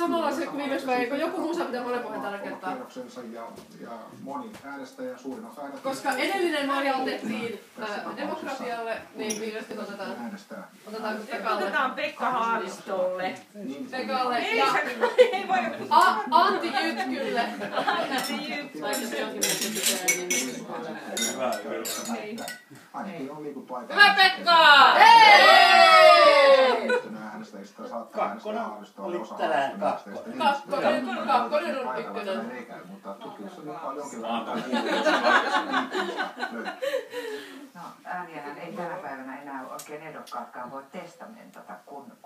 samanlaisia kuin viimeksi vai eikö joku musa pitää molemmin tällä kertaa? Ja, ja moni äänestäjä, suurin osa äänestäjä. Koska edellinen Maria otettiin äh, demokratialle, niin viimeisesti otetaan, Äänestää. otetaan Pekalle. Otetaan Pekka Haavistolle. Niin, Pekalle Ei, ja ei voi Antti Jytkylle. Antti Jyp. Tai jos jonkin mielestä pitää, niin Hyvä yritys. Ainakin on liikuttu aika. Hyvä Pekka! Kakkonen oli tänään kakkonen. Kakkonen, kakkonen on ykkönen. mutta tutkimuksessa Antaa löytyy. No, ääniähän ei tänä päivänä enää oikein ehdokkaatkaan voi testamentata, kun, kun